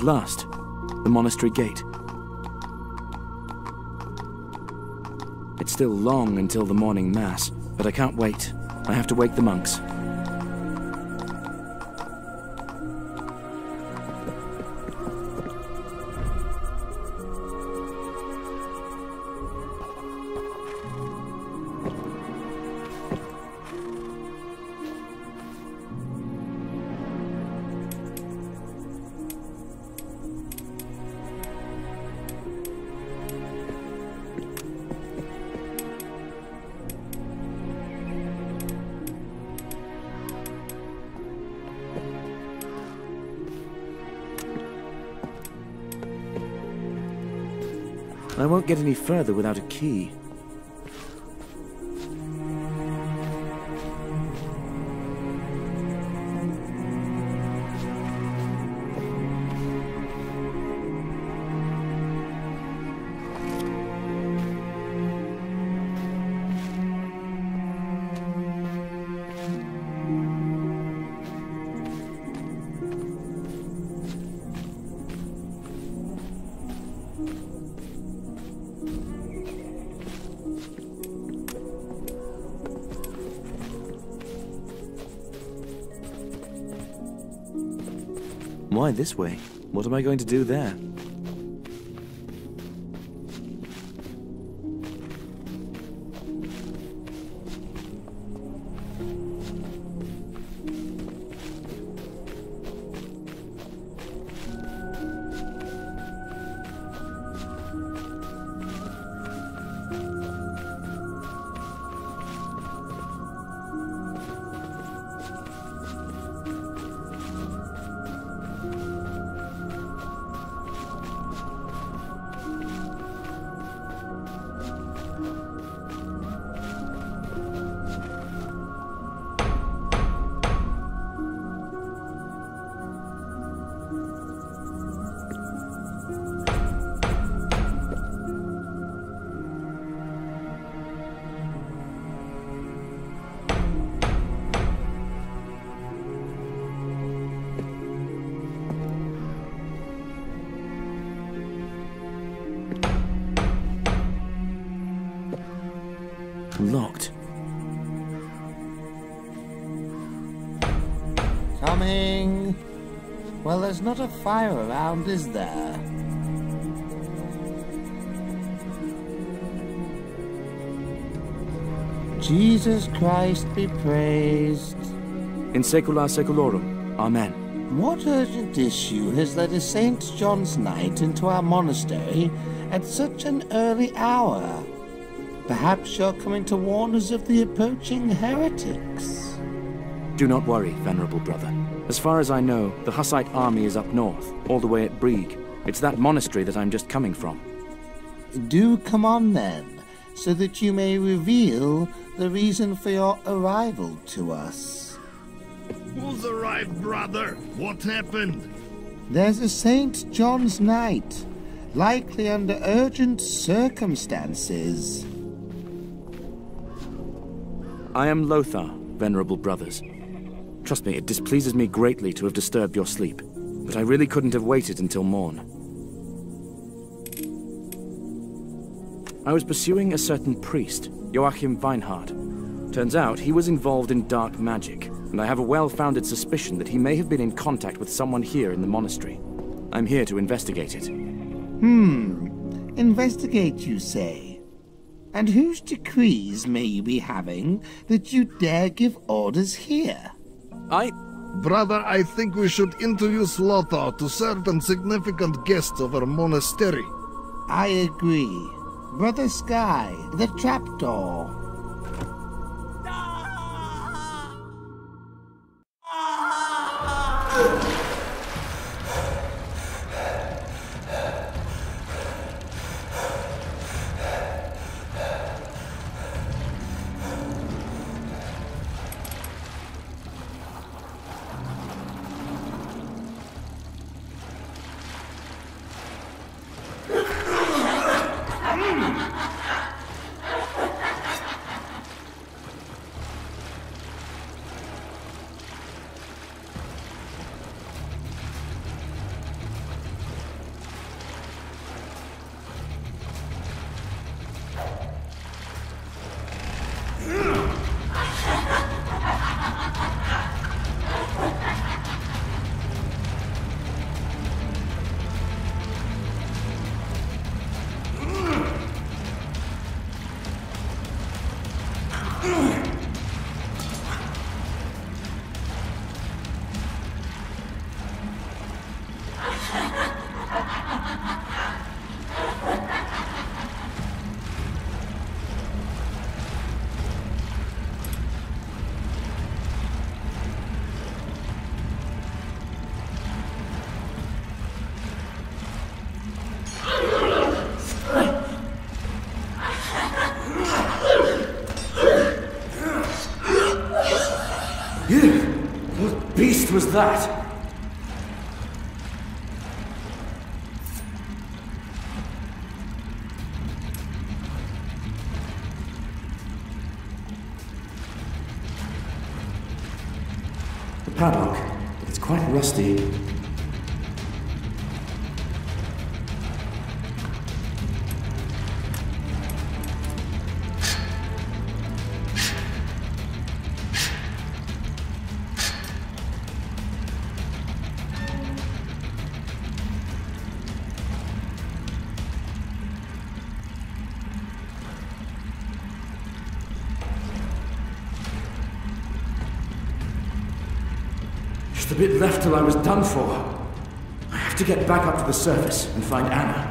At last, the monastery gate. It's still long until the morning mass, but I can't wait. I have to wake the monks. Get any further without a key. This way? What am I going to do there? Coming. Well, there's not a fire around, is there? Jesus Christ be praised. In secula seculorum. Amen. What urgent issue has led a St. John's Knight into our monastery at such an early hour? Perhaps you're coming to warn us of the approaching heretics. Do not worry, venerable brother. As far as I know, the Hussite army is up north, all the way at Brieg. It's that monastery that I'm just coming from. Do come on then, so that you may reveal the reason for your arrival to us. Who's arrived, brother? What happened? There's a St. John's Knight, likely under urgent circumstances. I am Lothar, venerable brothers. Trust me, it displeases me greatly to have disturbed your sleep, but I really couldn't have waited until morn. I was pursuing a certain priest, Joachim Weinhardt. Turns out he was involved in dark magic, and I have a well-founded suspicion that he may have been in contact with someone here in the monastery. I'm here to investigate it. Hmm. Investigate, you say? And whose decrees may you be having that you dare give orders here? I... Brother, I think we should introduce Lothar to certain significant guests of our monastery. I agree. Brother Sky, the trapdoor. That? Till I was done for. I have to get back up to the surface and find Anna.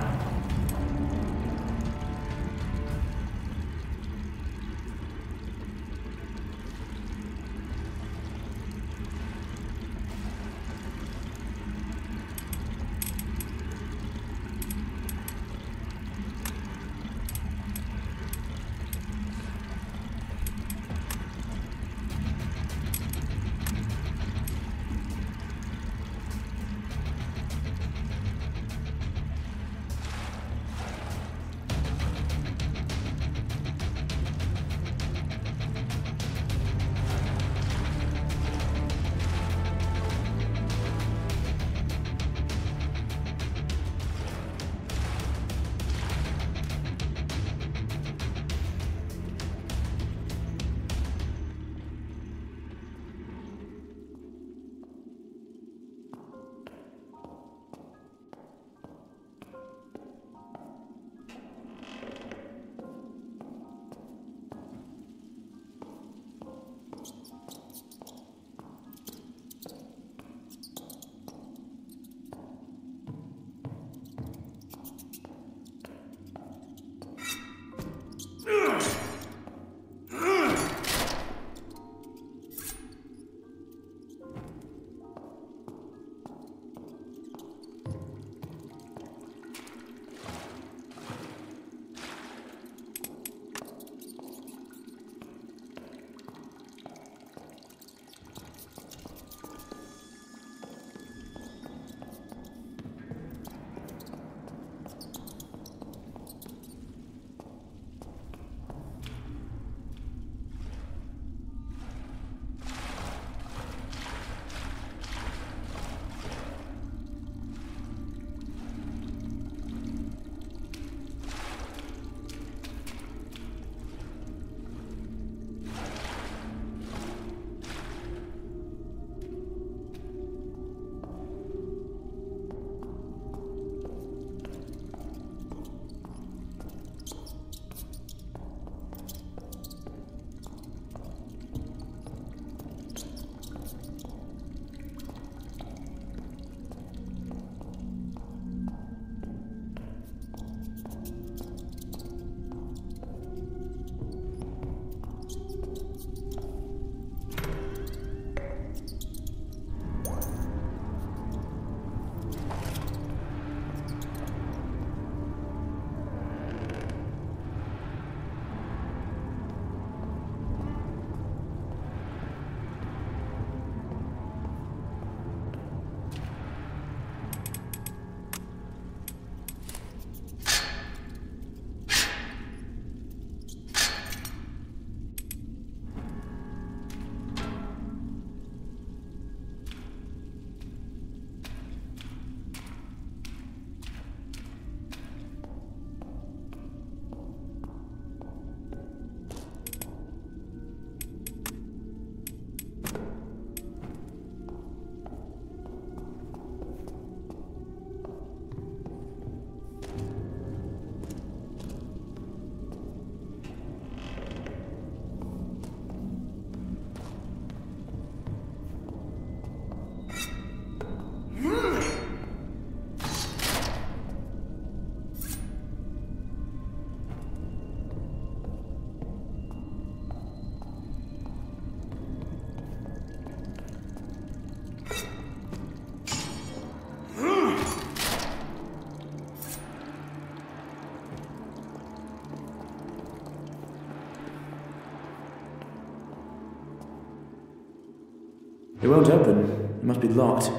It won't open. It must be locked.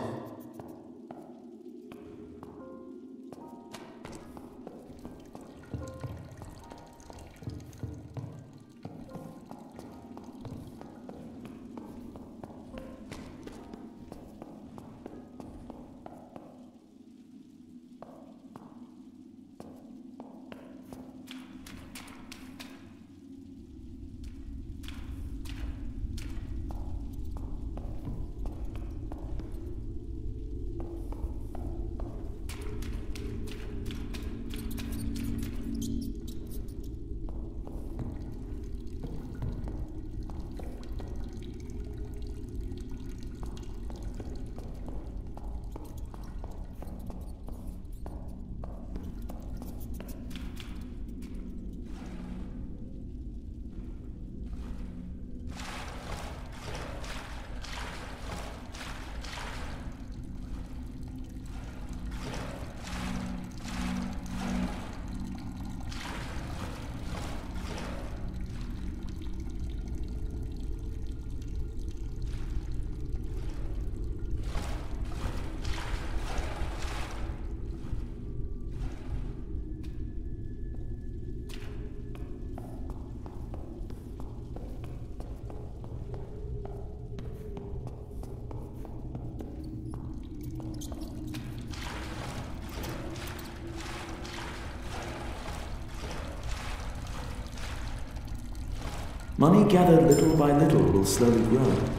Money gathered little by little will slowly grow.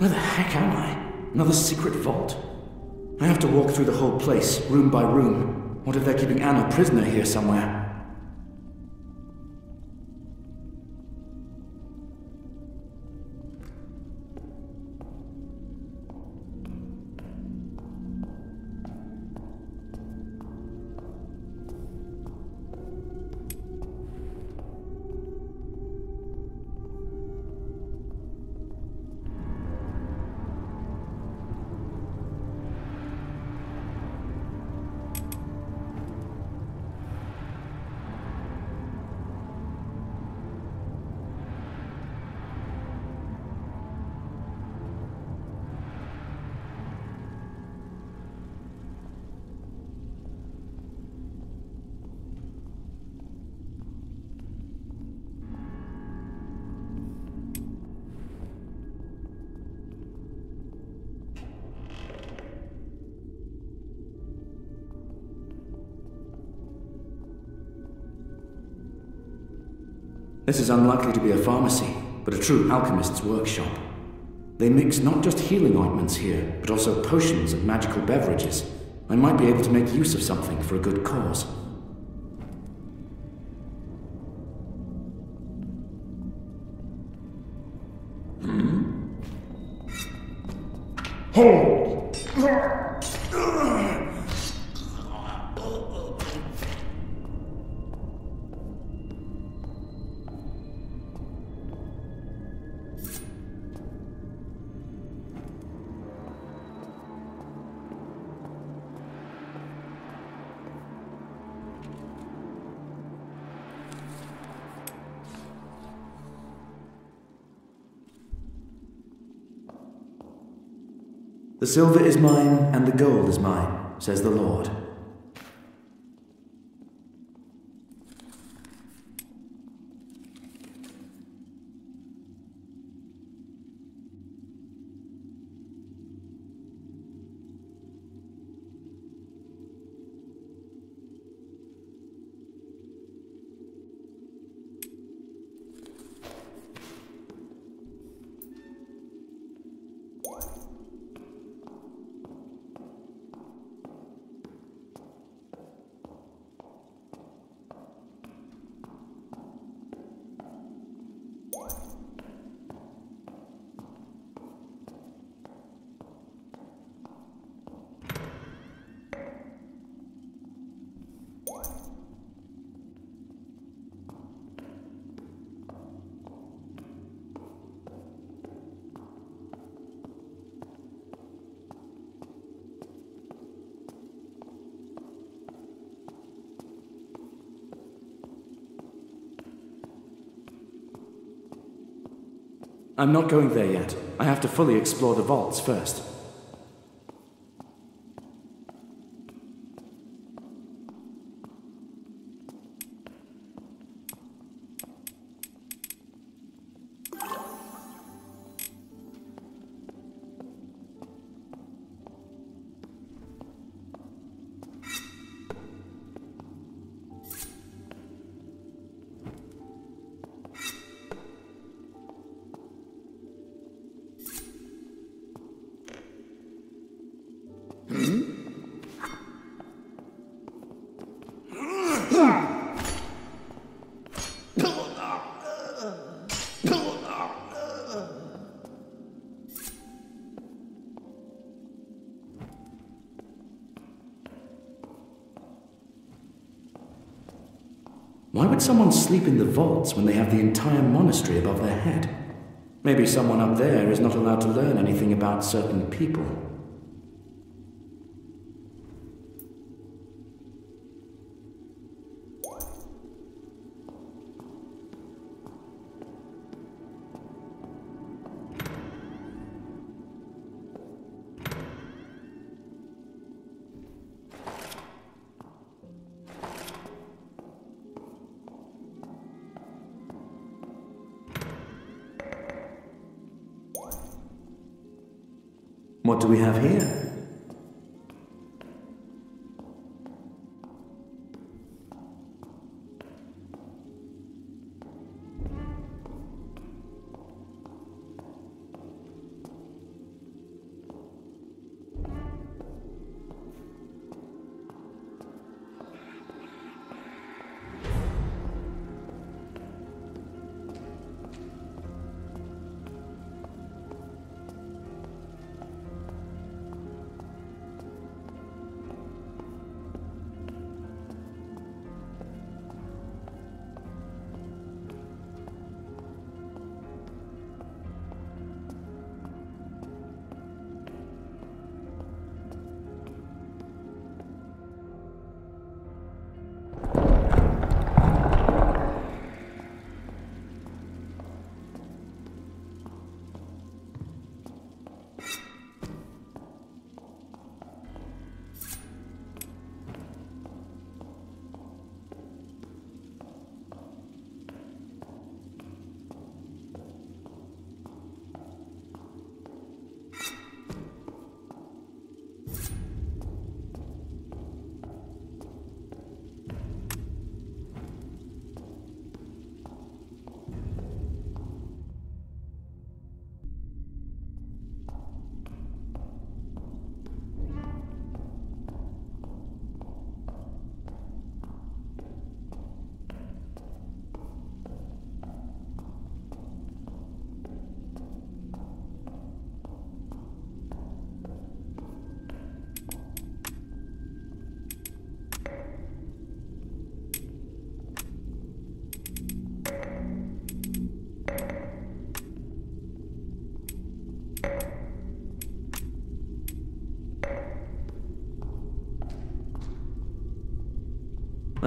Where the heck am I? Another secret vault? I have to walk through the whole place, room by room. What if they're keeping Anna prisoner here somewhere? This is unlikely to be a pharmacy, but a true alchemist's workshop. They mix not just healing ointments here, but also potions and magical beverages. I might be able to make use of something for a good cause. Silver is mine and the gold is mine, says the Lord. I'm not going there yet. I have to fully explore the vaults first. Someone sleep in the vaults when they have the entire monastery above their head? Maybe someone up there is not allowed to learn anything about certain people.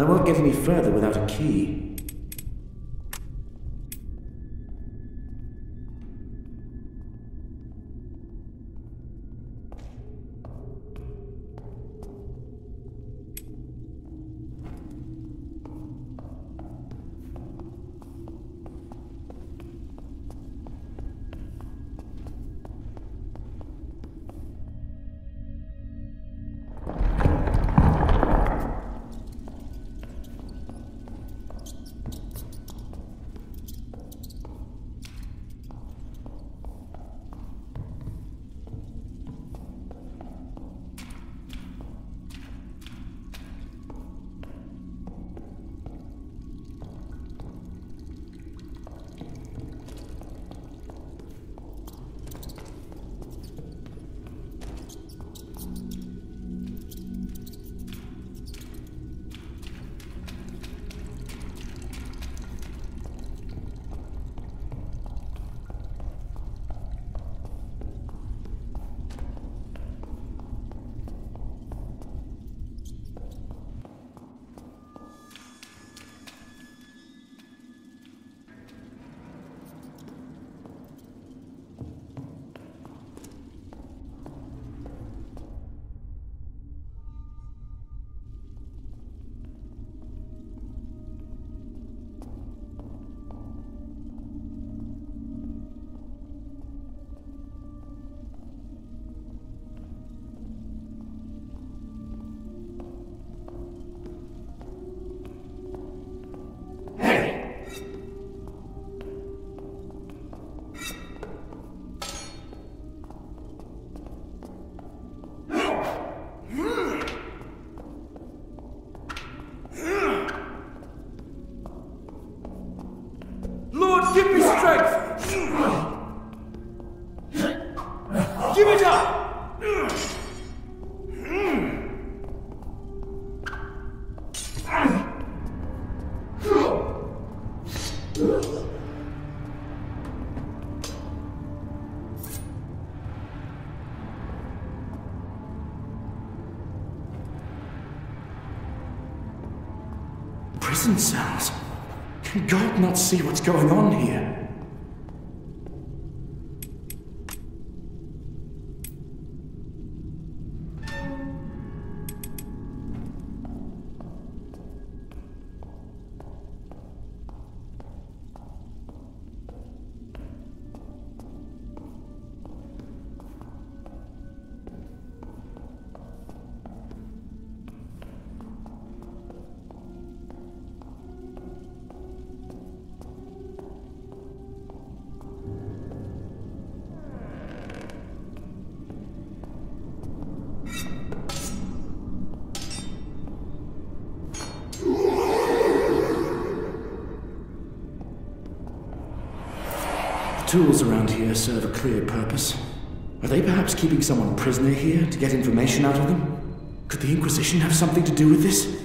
I won't get any further without a key. Can God not see what's going on here? Tools around here serve a clear purpose. Are they perhaps keeping someone prisoner here to get information out of them? Could the Inquisition have something to do with this?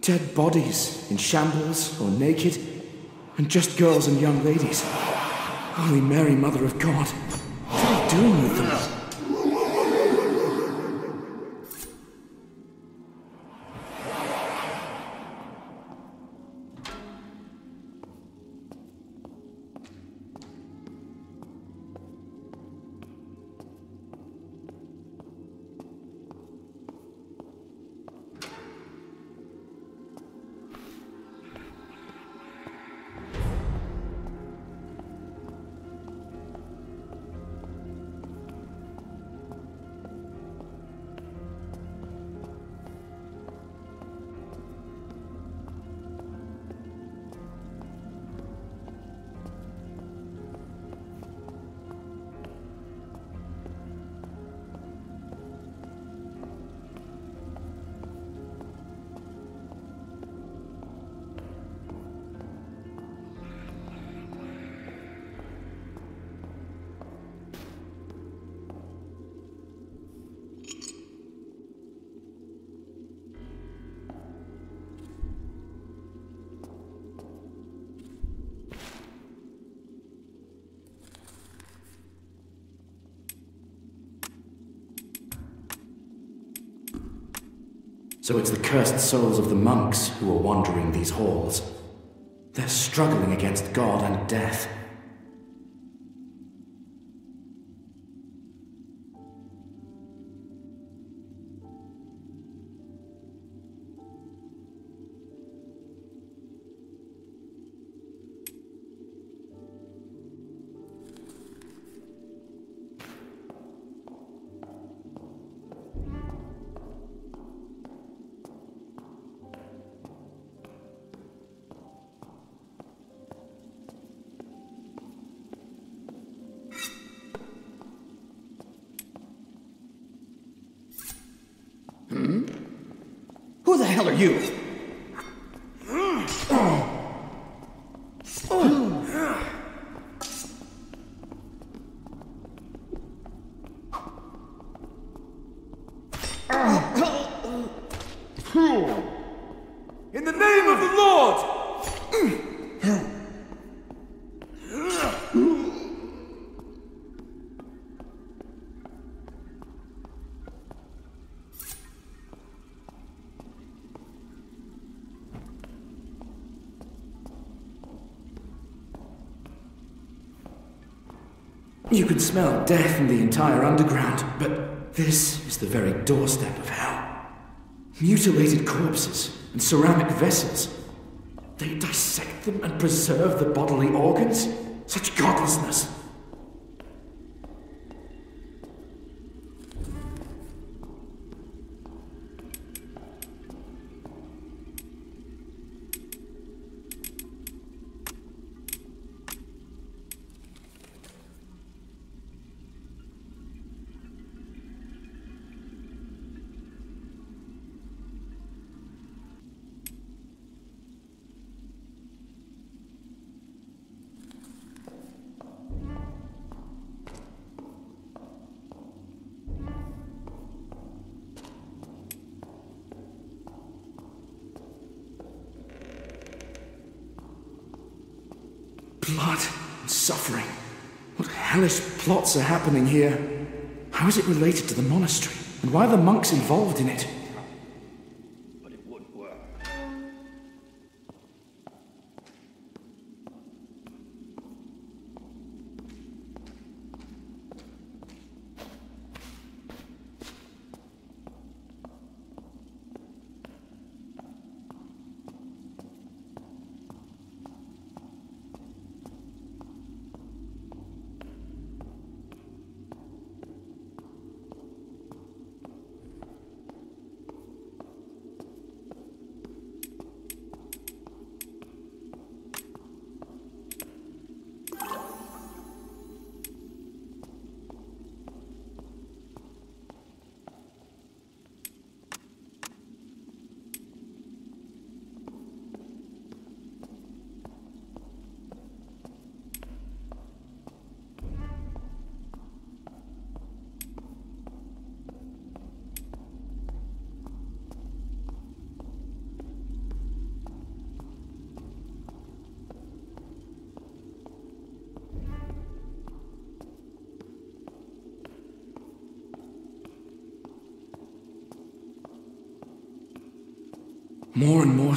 Dead bodies in shambles or naked, and just girls and young ladies. Holy Mary, Mother of God. What are you doing with them? So it's the cursed souls of the monks who are wandering these halls. They're struggling against God and death. You can smell death in the entire underground, but this is the very doorstep of hell. Mutilated corpses and ceramic vessels. They dissect them and preserve the bodily organs? Such godlessness. Blood and suffering. What hellish plots are happening here? How is it related to the monastery? And why are the monks involved in it?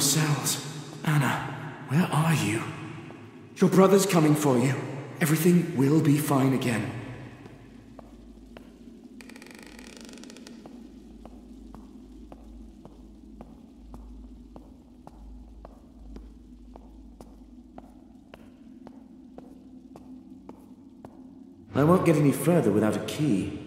Cells. Anna, where are you? Your brother's coming for you. Everything will be fine again. I won't get any further without a key.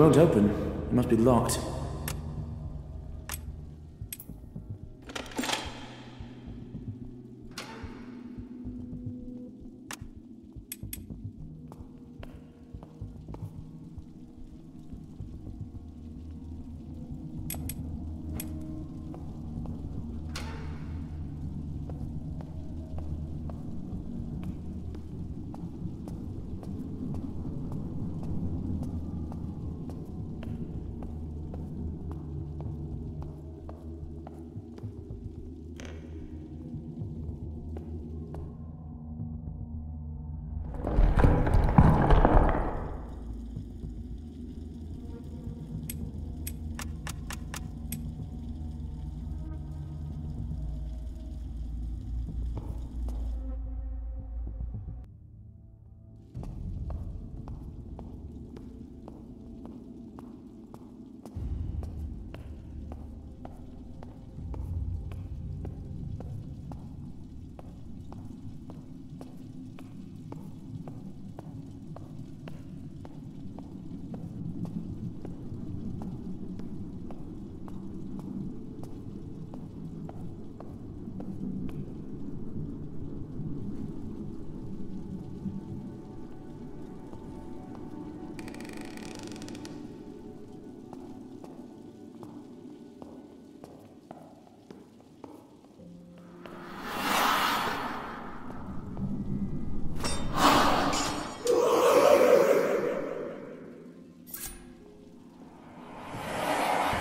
Won't open. It must be locked.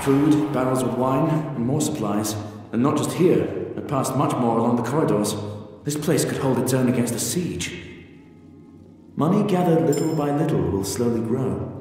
Food, barrels of wine, and more supplies. And not just here, I passed much more along the corridors. This place could hold its own against a siege. Money gathered little by little will slowly grow.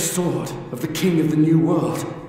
Sword of the King of the New World.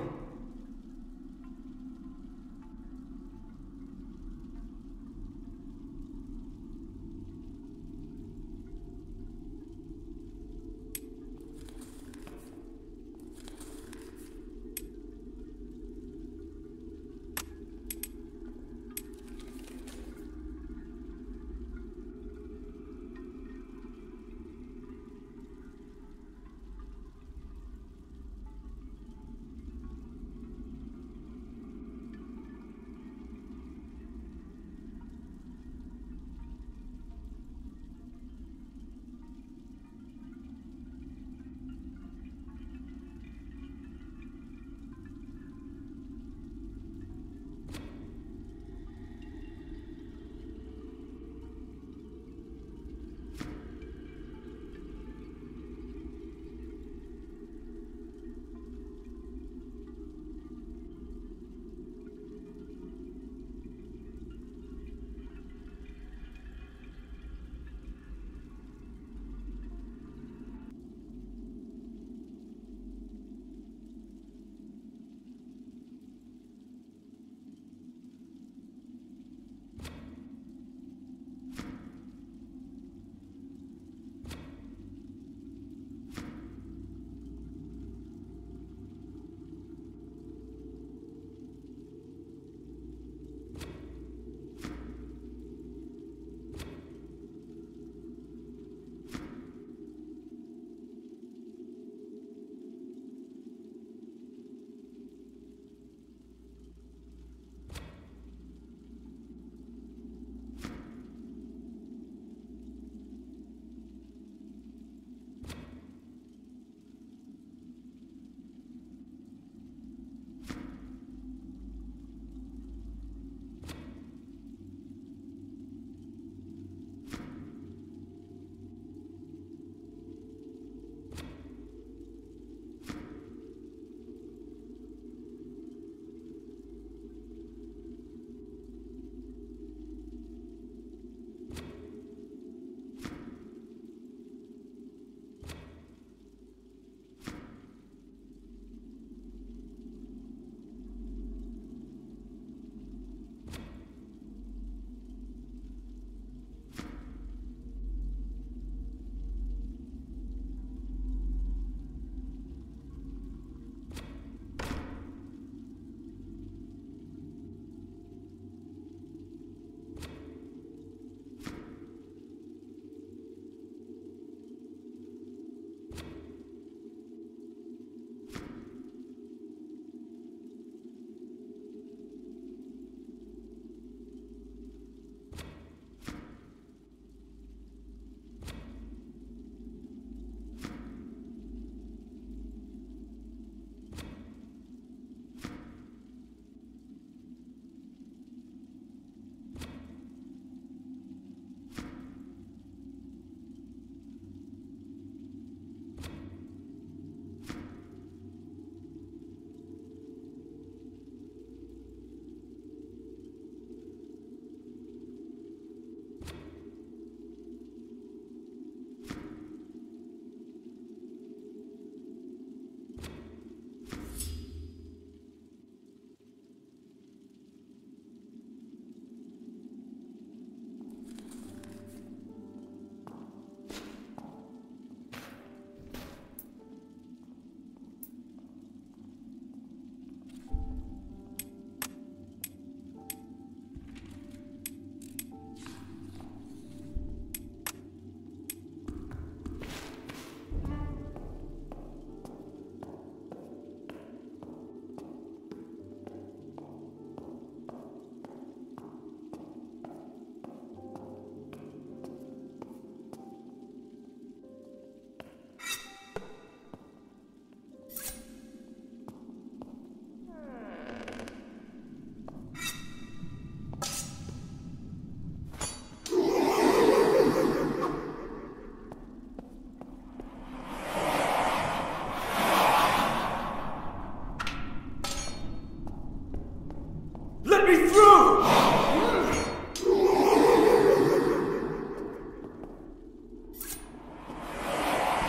Me through!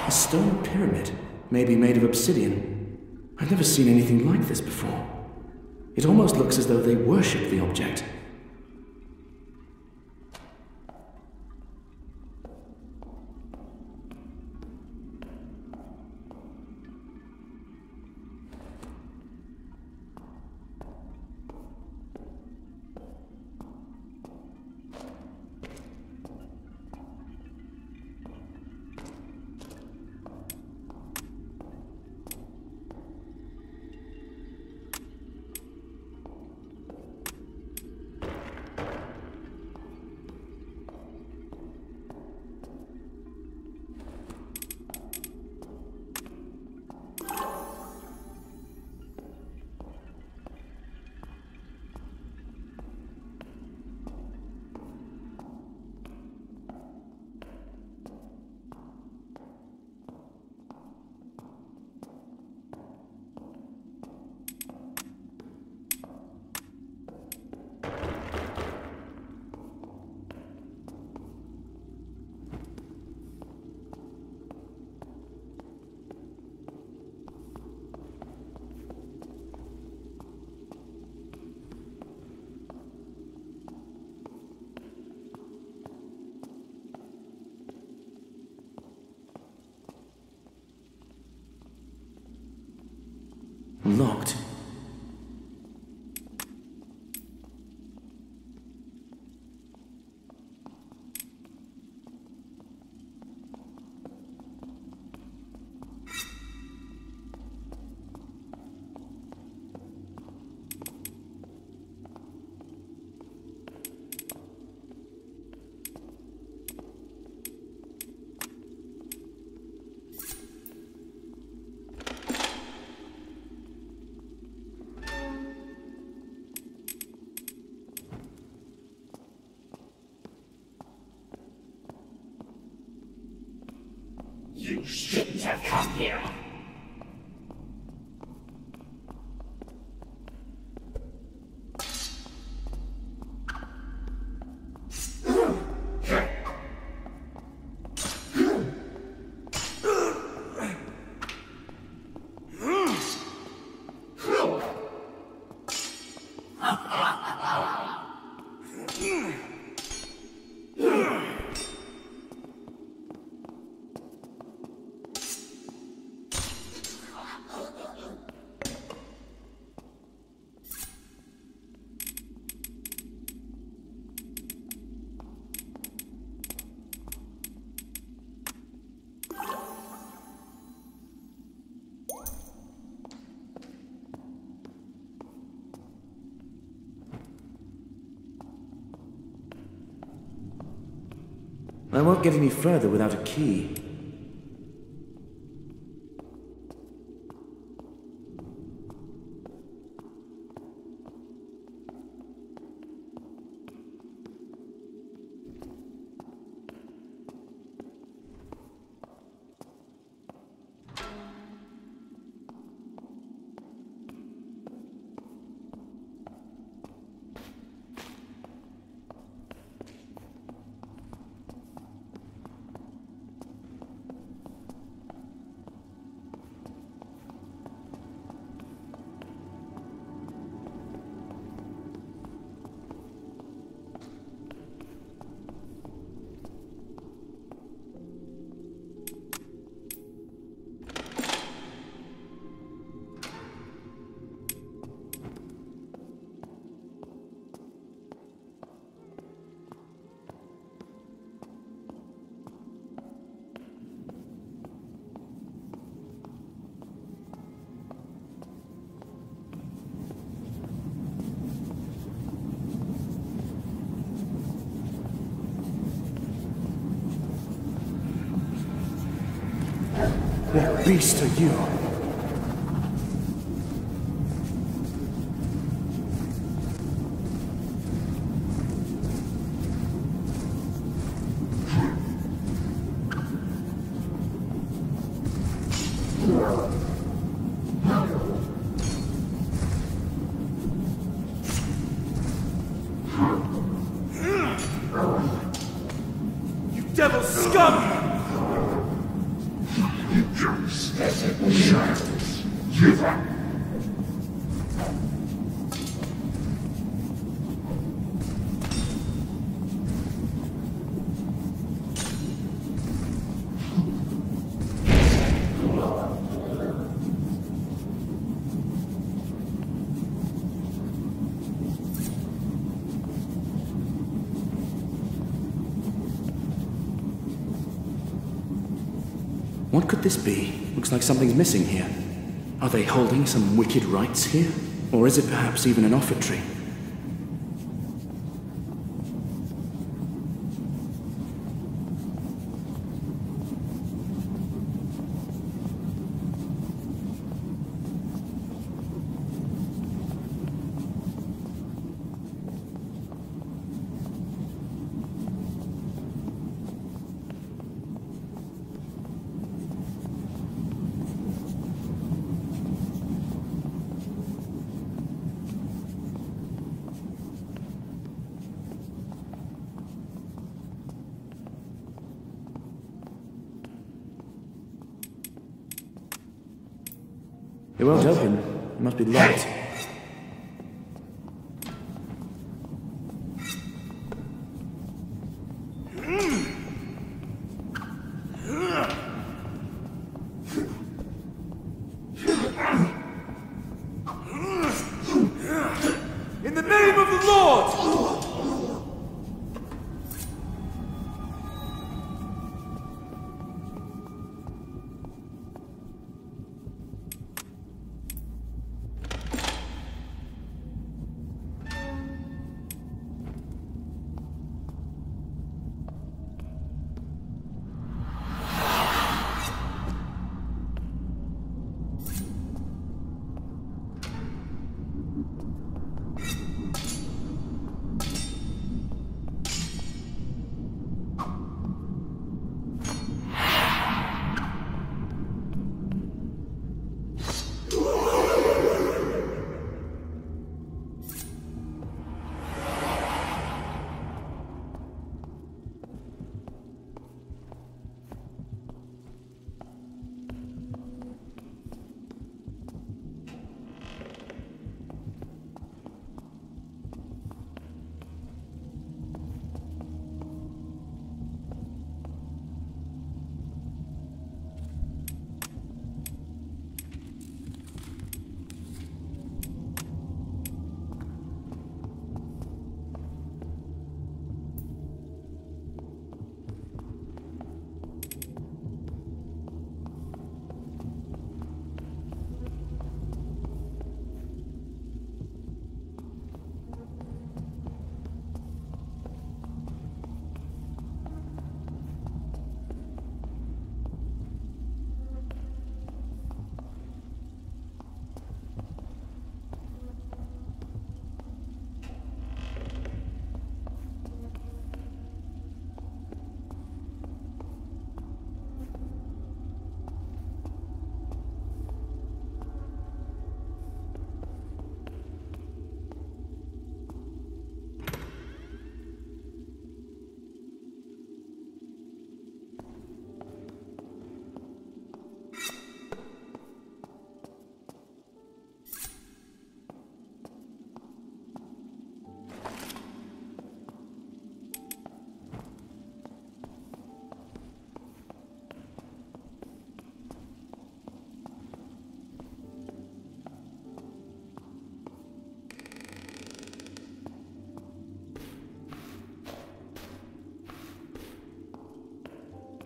A stone pyramid, maybe made of obsidian. I've never seen anything like this before. It almost looks as though they worship the object. You shouldn't have come here. I won't get any further without a key. What beast are this be? Looks like something's missing here. Are they holding some wicked rites here? Or is it perhaps even an offertory?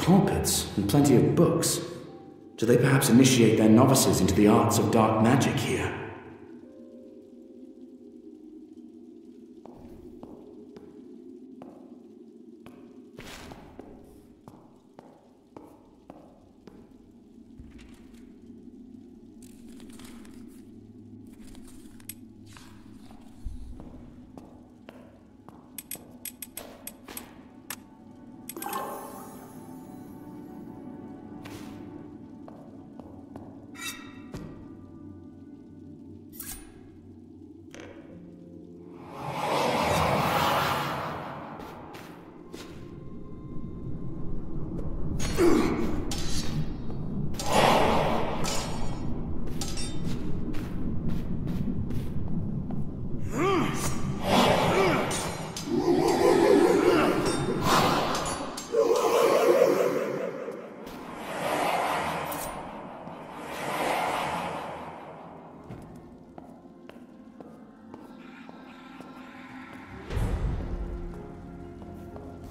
Pulpits and plenty of books. Do they perhaps initiate their novices into the arts of dark magic here?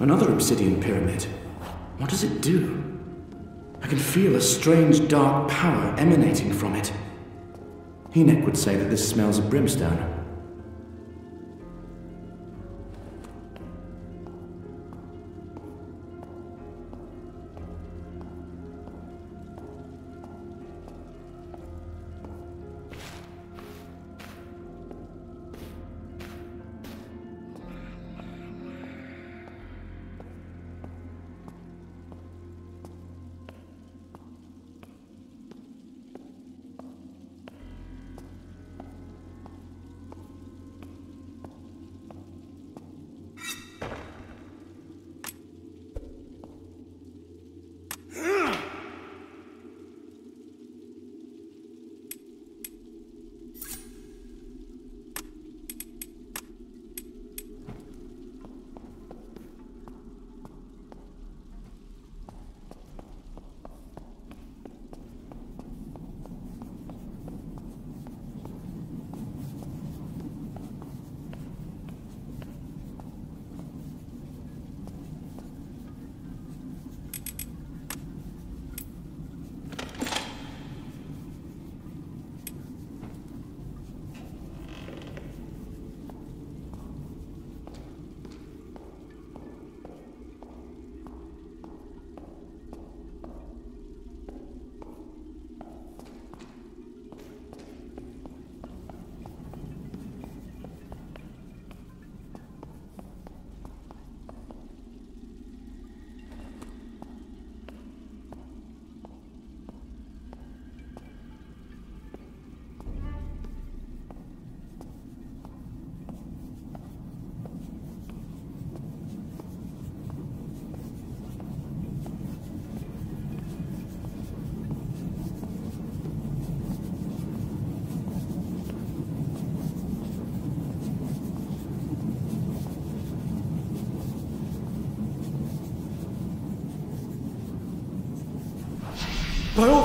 Another obsidian pyramid. What does it do? I can feel a strange dark power emanating from it. Enoch would say that this smells of brimstone.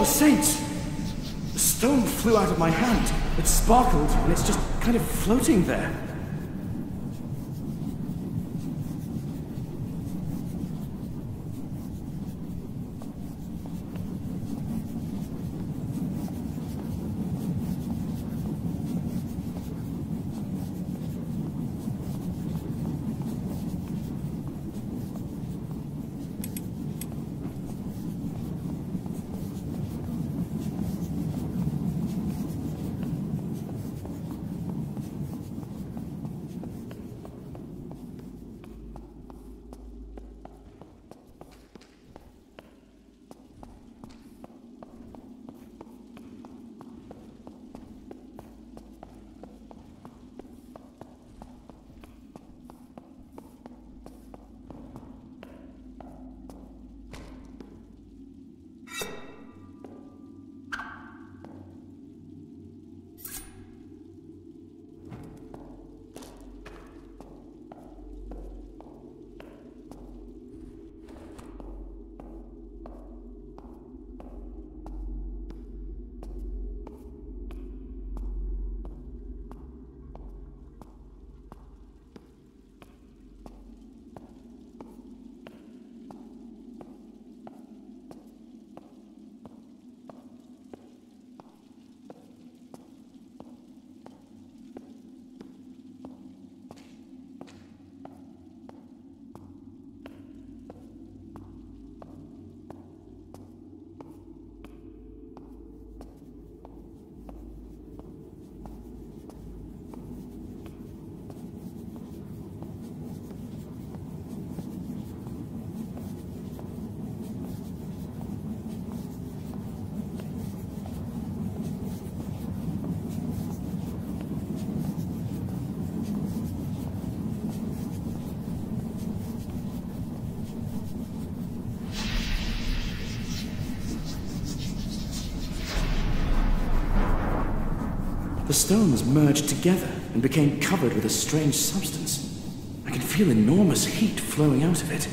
The saints! The stone flew out of my hand. It sparkled, and it's just kind of floating there. Stones merged together and became covered with a strange substance. I can feel enormous heat flowing out of it.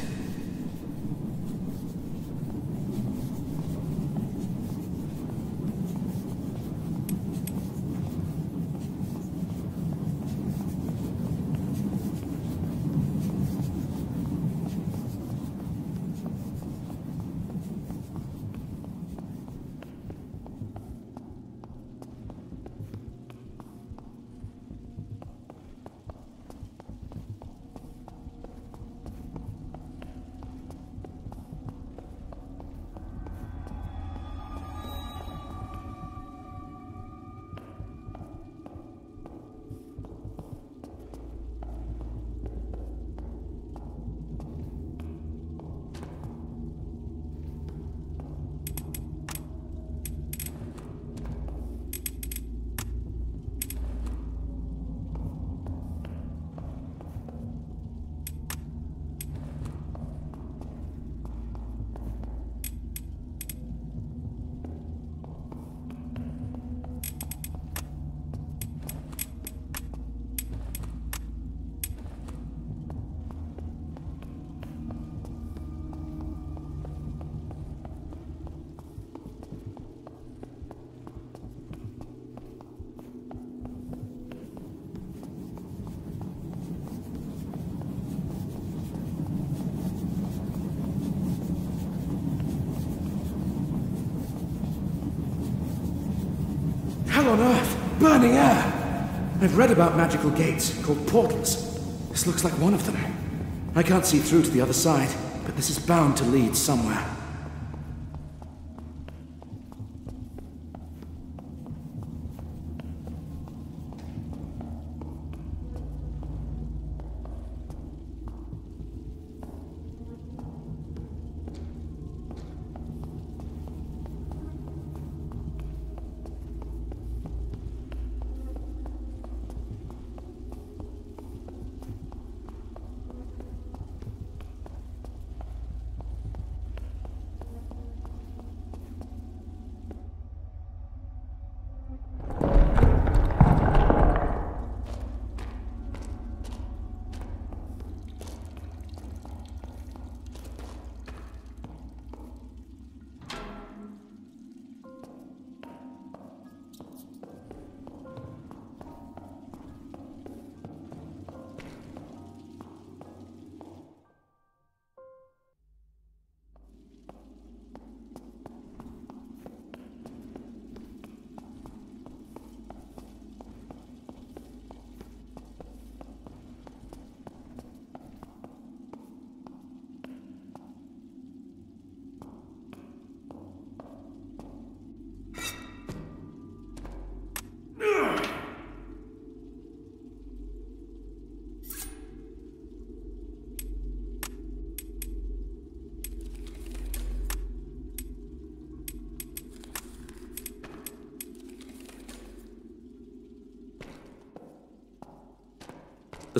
Shining air. I've read about magical gates called portals. This looks like one of them. I can't see through to the other side, but this is bound to lead somewhere.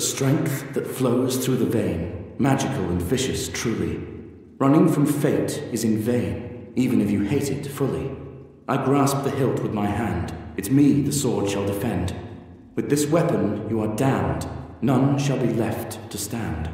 Strength that flows through the vein, magical and vicious truly. Running from fate is in vain, even if you hate it fully. I grasp the hilt with my hand, it's me the sword shall defend. With this weapon you are damned, none shall be left to stand.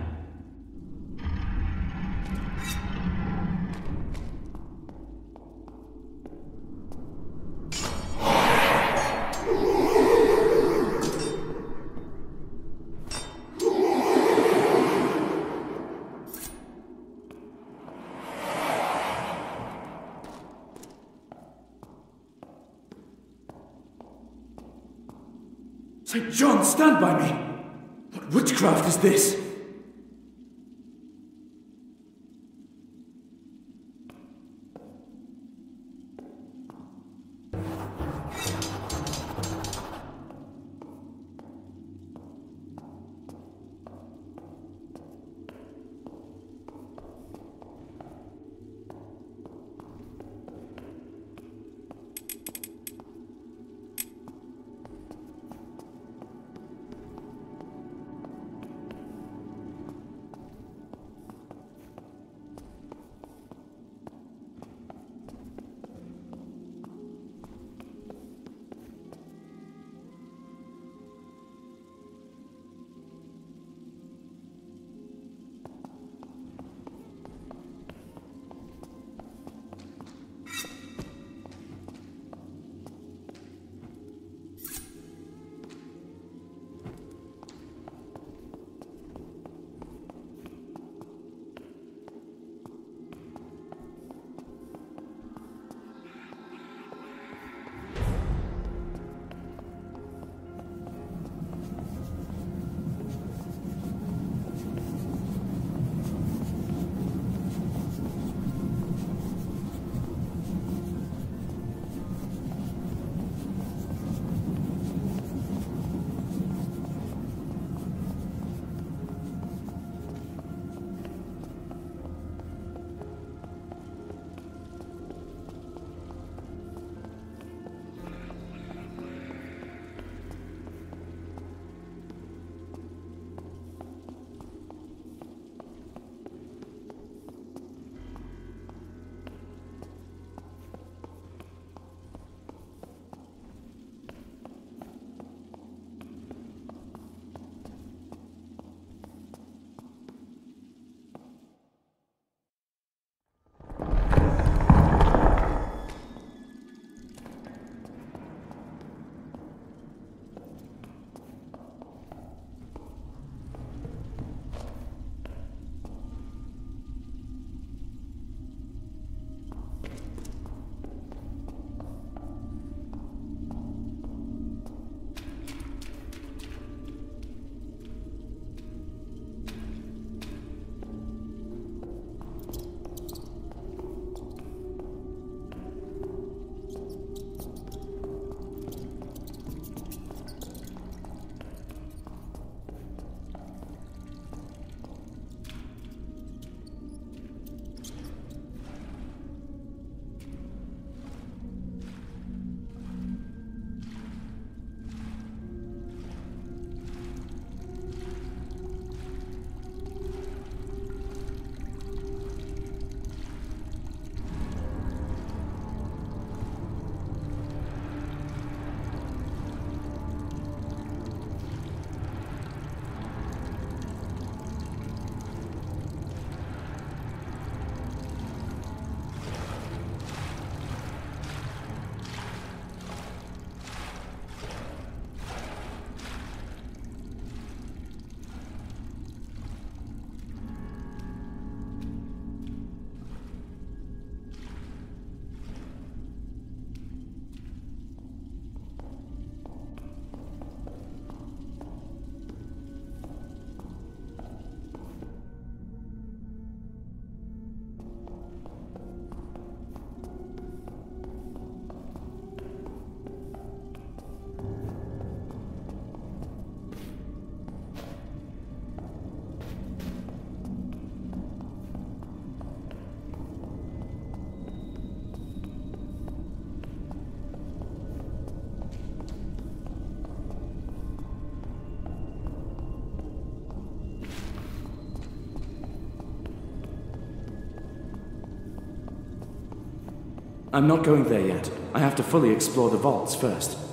I'm not going there yet. I have to fully explore the vaults first.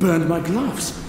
Burned my gloves.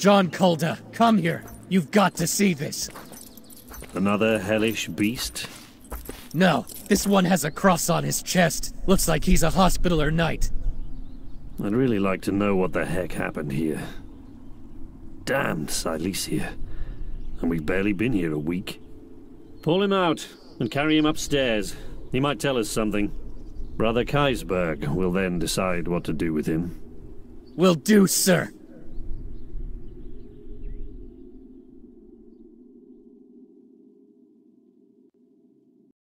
John Calder, come here. You've got to see this. Another hellish beast? No, this one has a cross on his chest. Looks like he's a hospitaller knight. I'd really like to know what the heck happened here. Damned Silesia. And we've barely been here a week. Pull him out and carry him upstairs. He might tell us something. Brother Kaisberg will then decide what to do with him. Will do, sir.